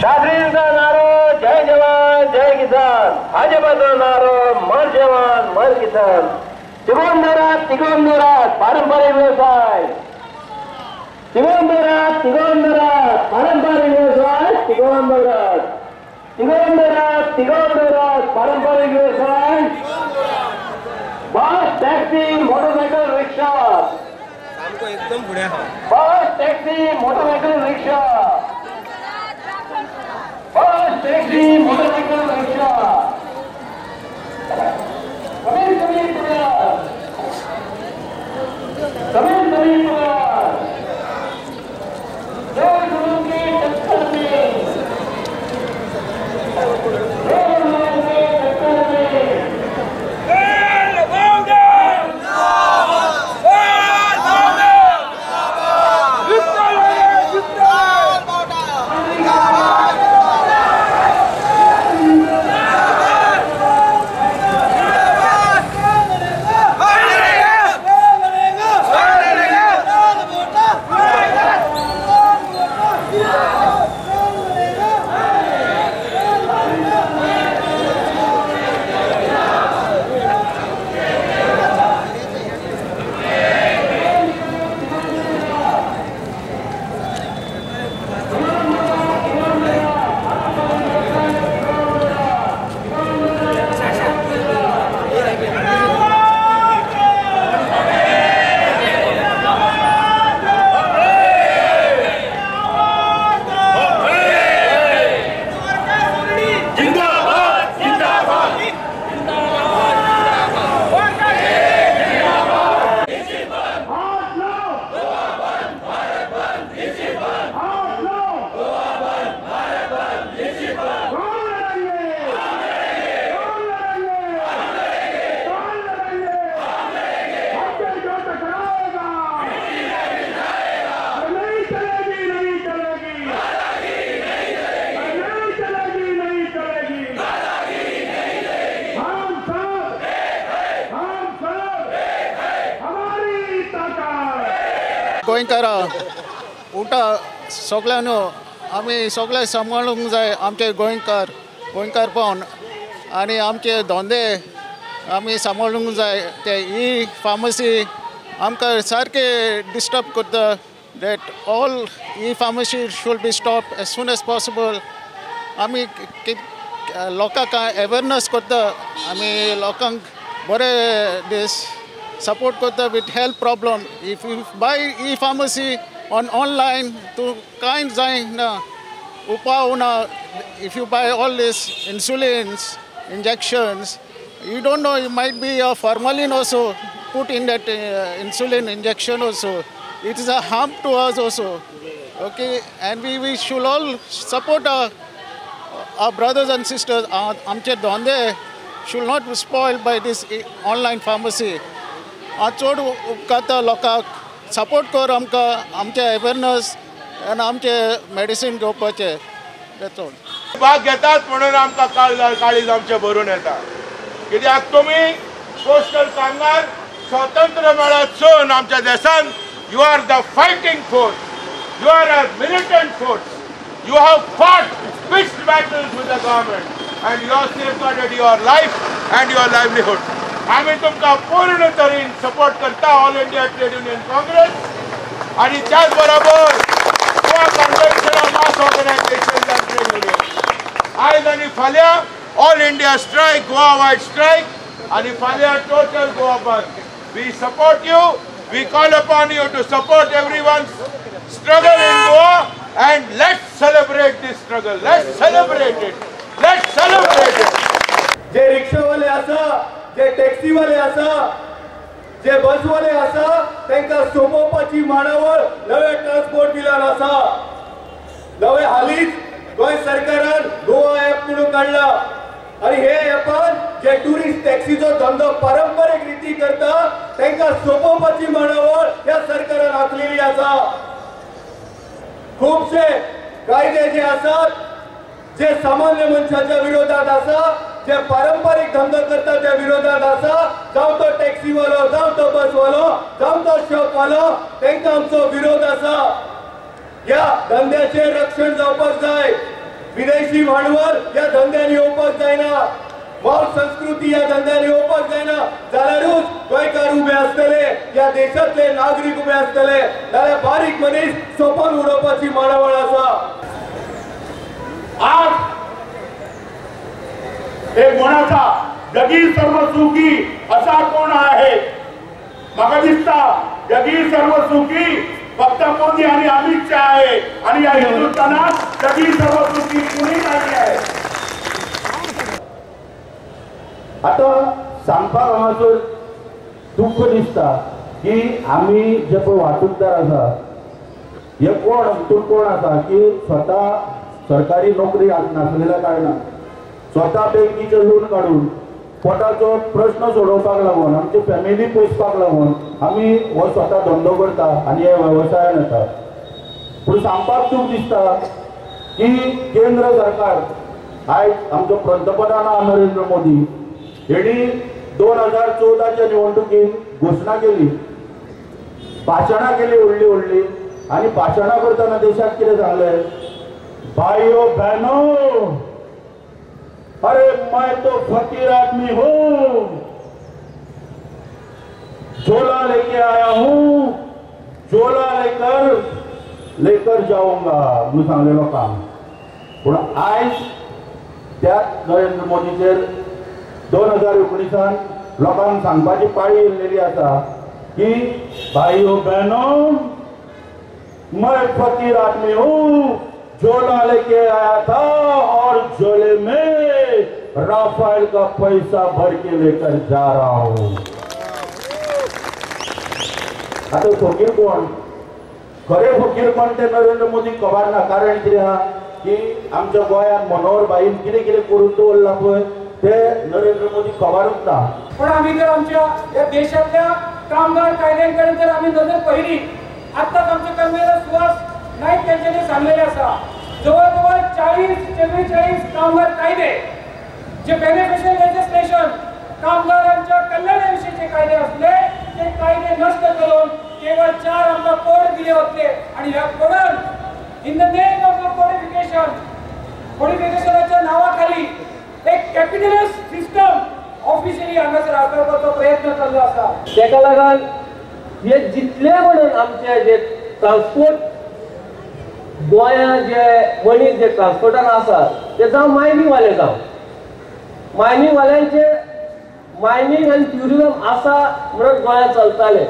शास्त्रीचा नारो जय जवान जय किसान. भाजपाचा नारो मर जवान मर किसान. पारंपरिक व्यवसाय. तिगोंदरात तिगोंदरात पारंपरिक व्यवसाय तिगोंदरात तिगोंदरात तिगोंदरात पारंपरिक व्यवसाय. बस टॅक्सी मोटरसायकल रिक्षा. एकदम पुढे हा बस टॅक्सी मोटरसायकल रिक्षा बस टॅक्सी मोटरसायकल रिक्षा. ಶ್ರೀ गोंयकारा उठा न्हू आमी सगळे सांबाळूंक जाय आमचे गोंयकार गोंयकारपण आनी आमचे धंदे आमी सांबाळूंक जाय ते ही फार्मसी आमकां सारके डिस्टर्ब करता that all e pharmacy should be stop as soon as possible आमी लोकांक अवेरनस करता आमी लोकांक बरे दीस support kota with health problem. If you buy e-pharmacy on online, to kind zain na upauna. If you buy all this insulins, injections, you don't know. It might be a formalin also put in that uh, insulin injection also. It is a harm to us also. Okay, and we, we should all support our, our brothers and sisters. Our amche donde should not be spoiled by this e- online pharmacy. हांव चड उपकारता लोकांक support कर आमकां आमचे awareness आनी आमचे medicine घेवपाचे. चड भाग घेतात म्हणून आमकां काळ काळीज आमचे भरून येता कित्याक तुमी पोस्टल कामगार स्वतंत्र मेळतसून आमच्या देशान you are the fighting force you are a militant force you have fought fixed battles with the government and you have safeguarded your life and your livelihood आम्ही तुमकां पूर्ण तरेन सपोर्ट करता All India Trade Union Congress आणि त्याच बरोबर Goa convention of mass organisation and trade union आयज आनी फाल्यां all India strike Goa wide strike आणि फाल्यां total Goa bandh we support you we call upon you to support every one struggle in Goa and let's celebrate this struggle let's celebrate it let's celebrate it जे रिक्षावाले आसा जे टॅक्सीवाले आसा जे बसवाले आसा तांकां सोमोवपाची मांडावळ नवे ट्रान्सपोर्ट बिलान आसा नवे हालींच गोंय सरकारान गोवा एप म्हणून काडला आणि हे ऍपान जे टुरिस्ट टॅक्सीचो धंदो पारंपारीक रिती करता तांकां सोमोवपाची मांडावळ ह्या सरकारान आखलेली आसा खुबशे कायदे जे आसात जे सामान्य मनशाच्या विरोधात आसा जे पारंपारीक धंदो करता त्या विरोधात आसा जावं तो टॅक्सीवालो जावं तो बसवालो जावं तो शॉपवालो त्यांचा आमचो विरोध आसा या धंद्याचे रक्षण जावपाक जाय. विदेशी भांडवल या धंद्याने येवपाक जायना. मॉल संस्कृती या धंद्याने येवपाक जायना. जाल्यारूच गोंयकार उबे आसतले या देशातले नागरीक उबे आसतले जाल्यार बारीक मनीस सोपन उडोवपाची माडावळ आसा आज हे कोणाचा जगी सर्व सुखी असा कोण आहे? म्हाका दिसता जगी सर्व सुखी फक्त मोदी आणि अमित शहा आहे. आणि या हिंदुस्थानात जगी सर्व सुखी कुणी नाही आहे? आता सांगपाक हांगासर दुख्ख दिसता की आमी जे पळय वांटूकदार आसा. हे कोण कोण आसा की स्वता सरकारी नोकरी नासलेल्या कारणान. स्वता बँकीचे लोन काडून पोटाचो प्रश्न सोडोवपाक लागून आमची फॅमिली पोसपाक लागून आमी हो स्वता धंदो करता आनी हे वेवसायान येता. पूण सांगपाक तूं दिसता की केंद्र सरकार आयज आमचो पंतप्रधान नरेंद्र मोदी हेणी दोन हजार चौदाच्या निवडणुकीत घोशणा केली. भाशणां केली व्हडली व्हडली आनी भाशणां करतना देशाक कितें सांगलें बायो बॅनो! अरे मैं तो फकीर आदमी हूँ। झोला लेके आया हूँ। झोला लेकर लेकर जाऊँगा। म्हणून सांगलेलो काम। पूण आयज त्याच नरेंद्र मोदीचेर दोन हज़ार एकोणिसान लोकांक सांगपाची पाळी येयलेली आसा की भाइयों बहनों, मैं फकीर आदमी हूँ। झोला लेके आया था और झोले में राफेल का पैसा भर के लेकर जा रहा हूं। आता फकीर कोण? खरे फकीर कोण ते नरेंद्र मोदी खबर ना कारण कितें आहा की आमच्या गोंयांत मनोहर भाईन कितें कितें करून दवरलां पळय ते नरेंद्र मोदी खबरूच ना. पण आम्ही जर आमच्या या देशातल्या कामगार कायद्यांकडे जर आम्ही नजर पहिली आत्ताच आमच्या कामगार सुहास नाईक यांच्यानी सांगलेले असा. जवळजवळ चाळीस चव्वेचाळीस कामगार कायदे जे बेनिफिशियल लेजिस्लेशन कामगारांच्या कल्याणाविषयीचे कायदे असले ते कायदे नष्ट करून केवळ चार आमदार कोड दिले होते. आणि या कोडात in the name of codification कोडिफिकेशनाच्या नावाखाली एक कॅपिटलिस्ट सिस्टम ऑफिशियली हांगासर हाडपाचो प्रयत्न चालू आसा तेका लागून हे जितले म्हणून आमचे जे ट्रान्सपोर्ट गोंयांत जे मनीस जे ट्रान्सपोर्टान आसा ते जावं मायनिंगवाले जावं मायनिंगवाल्यांचे मायनिंग आनी ट्युरिझम आसा म्हणून गोंयांत चलताले.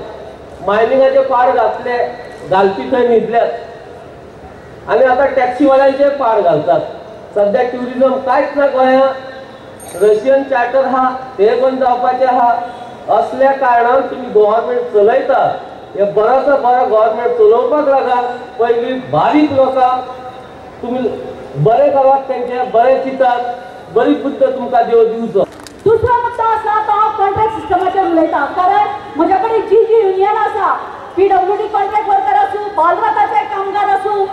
मायनिंगाचे पाड घातले घालपी थंय न्हिदल्यात आनी आतां टॅक्सीवाल्यांचे पाड घालतात. सध्या ट्युरिझम कांयच ना गोंयांत रशियन चार्टर आहा ते बंद जावपाचे हा. असल्या कारणान तुम्ही गव्हर्मेंट चलयता. हे बरोसो बरो गव्हर्मेंट चलोवपाक लागा. पयलीं बारीक लोकांक तुमी बरे करप तेंचे बरे चितात. बरी बुद्ध तुमकां देव दिवचो. दुसरो मुद्दो आसा तो हांव कॉन्ट्रॅक्ट सिस्टमाचेर उलयतां. कारण म्हजे कडेन जी जी युनियन आसा P W D contract worker आसूं बालरथाचे कामगार आसूं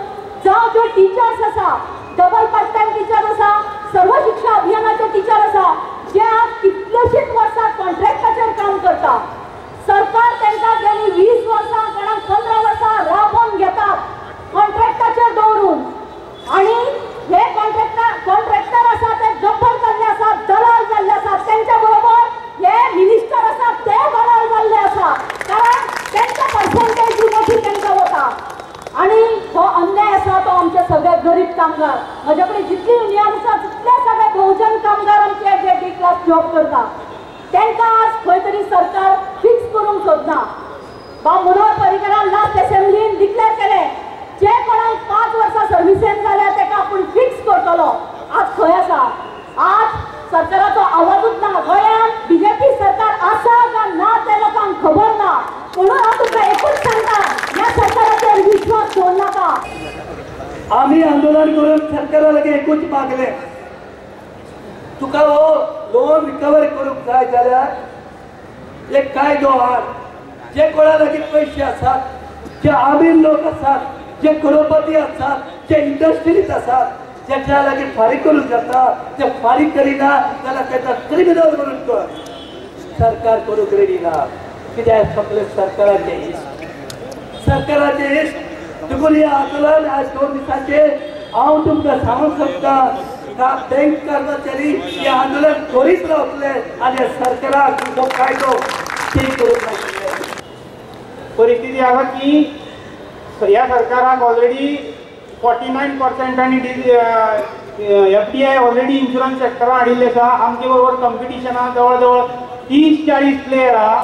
जावं ज्यो टिचर्स आसा डबल पार्ट टायम टिचर आसा सर्व शिक्षा अभियानाचे टिचर आसा जे आज कितलेशींच वर्सां कॉन्ट्रॅक्टाचेर काम करता. सरकार तांकां गेली वीस वर्सां कोणाक पंदरा वर्सां राबोवन घेतात कॉन्ट्रॅक्टाचेर दवरून आणि हे कॉन्ट्रॅक्टर कॉन्ट्रॅक्टर आसा ते गब्बर जाल्ले आसात दलाल जाल्ले आसात त्यांच्या बरोबर हे मिनिस्टर आसात ते दलाल जाल्ले आसा कारण त्यांच्या पर्संटेज मोठी तांकां वता आणि हो अन्याय आसा तो आमचे सगळे गरीब कामगार. म्हजे कडेन जितली युनियन आसा तितले सगळे बहुजन कामगार आमचे जे बी क्लास जॉब करता तांकां आज खंय तरी सरकार फिक्स करूंक सोदना बा मनोहर पर्रीकरान लास्ट असेंब्लीन डिक्लेअर केलें जे कोणाक पाच वर्सां सर्विसेन जाल्या ताका आपूण फिक्स करतलो आज खंय आसा आज सरकाराचो आवाजूच ना गोंयांत बीजेपी सरकार आसा काय ना ते लोकांक खबर ना म्हणून हांव तुमकां एकूच सांगता ह्या सरकाराचेर विश्वास दवरू नाका आम्ही आंदोलन करून सरकाराला मागले तुका हो लोन रिकवर करूंक जाय जाल्यार एक कायदो हाड जे कोणा लागीं पयशे आसात जे आमीर लोक आसात जे करोडपती आसात जे इंडस्ट्रीज आसात जेच्या लागीं फारीक करूंक जाता ते फारीक करिना जाल्यार ताका क्रिमिनल म्हणून कर. सरकार करूंक रेडी ना. कित्याक? सगळे सरकाराचे इश्ट सरकाराचे इश्ट देखून हे आंदोलन आज दोन दिसांचे हांव तुमका सांगूंक सोदता का बँक कर्मचारी हे आंदोलन करीत रावतले आणि सरकाराक तो कायदो ठीक करूंक परिस्थिती आसा की ह्या सरकाराक already forty nine पर्सेंटांनी F D I already insurance सॅक्टरान हाडिल्ले आसा आमचे बरोबर कॉम्पिटिशनाक जवळ जवळ तीस चाळीस प्लेयर आहा.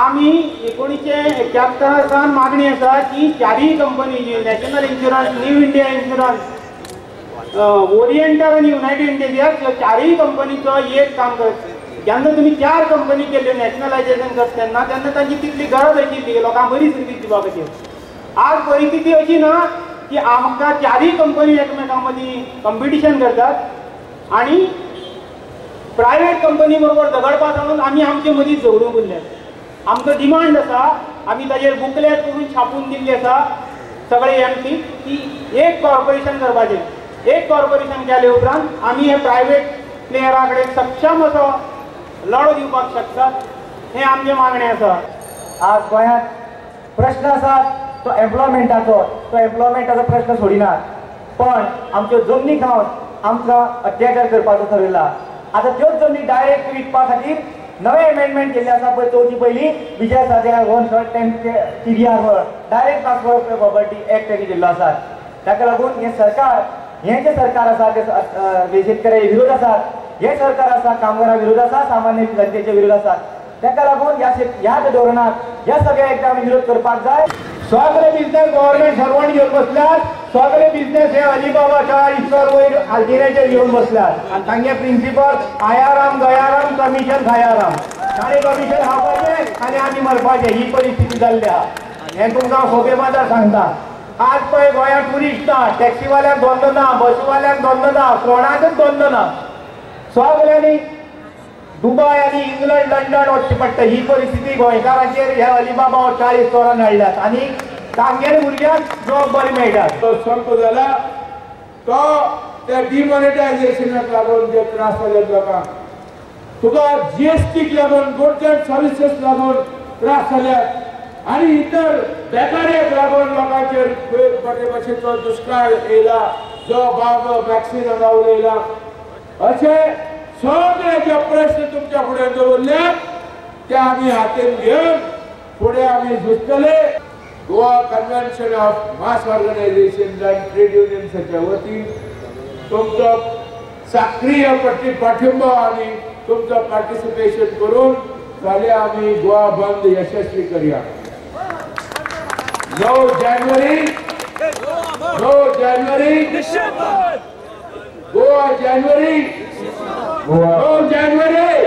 आमी एकोणीसशे एक्यात्तर सावन मागणी आसा की चारय company national insurance new India insurance oriental आनी युनायटेड इंडिया ह्या चारय कंपनीचो एक काम करता जेन्ना तुमी चार कंपनी केल्यो नॅशनलायजेशन करता तेन्ना तेन्ना तांची तितली गरज आशिल्ली लोकांक बरी सर्वीस दिवपा खातीर आज परिस्थिती अशी ना की आमकां चारय कंपनी एकामेकां मदीं कंपिटिशन करतात आनी प्रायवेट कंपनी बरोबर झगडपा लागून आमी आमचे मदीं झगडूंक उरल्यात आमचो डिमांड आसा आमी ताजेर बुकलेट करून छापून दिल्ली आसा सगळे एम की एक कॉर्पोरेशन करपाचें एक कॉर्पोरेशन केले उपरांत आमी हे प्रायवेट प्लेयरा कडेन सक्षम असो लढो दिवपाक शकतात हे आमचे मागणे आसा आज गोंयांत प्रश्न आसा तो एम्प्लॉयमेंटाचो तो एम्प्लॉयमेंटाचो प्रश्न सोडिनात पण आमच्यो जमनी खावन आमकां अत्याचार करपाचो थरयला आतां त्योच जमनी डायरेक्ट विकपा खातीर नवे अमेंडमेंट केले आसा पळय चौथी पहिली विजय साजरा one short time TDR direct transfer property act तेणी दिल्लो आसा ताका लागून हे सरकार हे जे सरकार आसा ते शेतकऱ्या विरोध आसा हे सरकार आसा कामगारा विरोध आसा सामान्य जनतेचे विरोध आसा ताका लागून ह्या शेत ह्या धोरणाक ह्या सगळ्या एकदा विरोध करपाक जाय. सगळे बिझनेस गव्हर्नमेंट सर्वंट घेऊन बसल्यात सगळे बिझनेस हे अलिबाबाच्या ईश्वर वयर आल्टिनेचेर घेऊन बसल्यात आणि तांगे प्रिन्सिपल आयाराम गयाराम कमिशन खायाराम. ताणे कमिशन खावपाचें आणि आमी मरपाचे. ही परिस्थिती जाल्ली आहा हे तुमकां खोबे बाजार सांगता. आज पळय गोंयांत टुरिस्ट ना टॅक्सीवाल्यांक धंदो ना बसवाल्यांक धंदो ना कोणाकच धंदो ना सगळ्यांनी दुबय आणि इंग्लंड लंडन वचचें पडटा ही परिस्थिती गोंयकारांचेर ह्या अलिबाबा हो चाळीस चोरान हाडल्यात आनी तांगेर भुरग्यांक जॉब बरें मेळटा तो संप जाला तो त्या डिमॉनिटायझेशनाक लागून जे त्रास जाले लोकांक तुका जीएसटीक लागून गुड्स सर्विसेस लागून त्रास जाल्यात आणि इतर बेकार्याक लागून लोकांचेर बरे भाशेचो म्हणजे दुष्काळ येयला जो बाब वॅक्सिन उलयला अशें सगळे जे प्रश्न तुमच्या फुडें दवरल्यात ते आमी हातीन घेवन फुडें आमी झुजतले. Goa convention of mass organisation and trade युनियन्सच्या वतीन तुमचो सक्रिय पट्टी पाठिंबा आणि तुमचं पार्टिसिपेशन करून झाले आमी गोवा बंद यशस्वी करया. नऊ जानेवारी नऊ जानेवारी गोवा जानेवारी णव जानेवारी